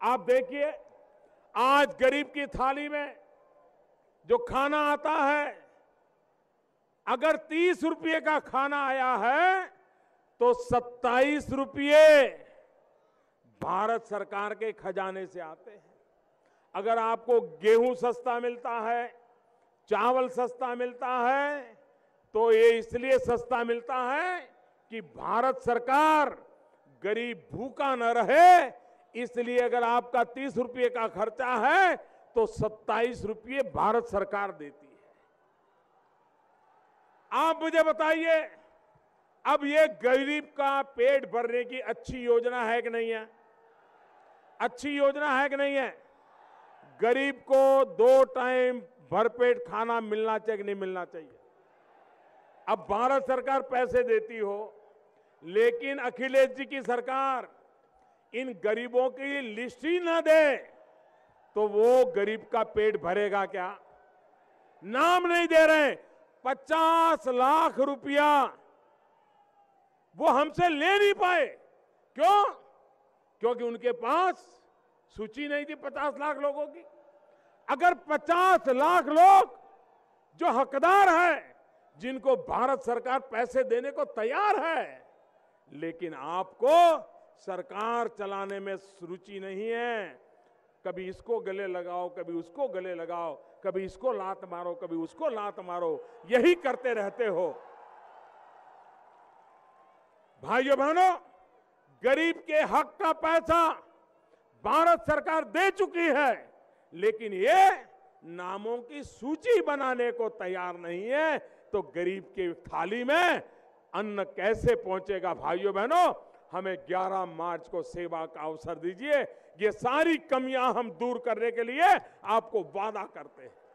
आप देखिए, आज गरीब की थाली में जो खाना आता है, अगर तीस रुपये का खाना आया है तो सत्ताईस रुपये भारत सरकार के खजाने से आते हैं। अगर आपको गेहूँ सस्ता मिलता है, चावल सस्ता मिलता है तो ये इसलिए सस्ता मिलता है कि भारत सरकार गरीब भूखा न रहे इसलिए अगर आपका तीस रुपये का खर्चा है तो सत्ताईस रुपये भारत सरकार देती है। आप मुझे बताइए, अब ये गरीब का पेट भरने की अच्छी योजना है कि नहीं है? अच्छी योजना है कि नहीं है? गरीब को दो टाइम भरपेट खाना मिलना चाहिए कि नहीं मिलना चाहिए? अब भारत सरकार पैसे देती हो, लेकिन अखिलेश जी की सरकार इन गरीबों की लिस्ट ही ना दे तो वो गरीब का पेट भरेगा क्या? नाम नहीं दे रहे, पचास लाख रुपया वो हमसे ले नहीं पाए। क्यों? क्योंकि उनके पास सूची नहीं थी पचास लाख लोगों की। अगर पचास लाख लोग जो हकदार है, जिनको भारत सरकार पैसे देने को तैयार है, लेकिन आपको सरकार चलाने में रुचि नहीं है। कभी इसको गले लगाओ, कभी उसको गले लगाओ, कभी इसको लात मारो, कभी उसको लात मारो, यही करते रहते हो। भाइयों बहनों, गरीब के हक का पैसा भारत सरकार दे चुकी है, लेकिन ये नामों की सूची बनाने को तैयार नहीं है तो गरीब के थाली में अन्न कैसे पहुंचेगा? भाइयों बहनों हमें 11 मार्च को सेवा का अवसर दीजिए। ये सारी कमियाँ हम दूर करने के लिए आपको वादा करते हैं।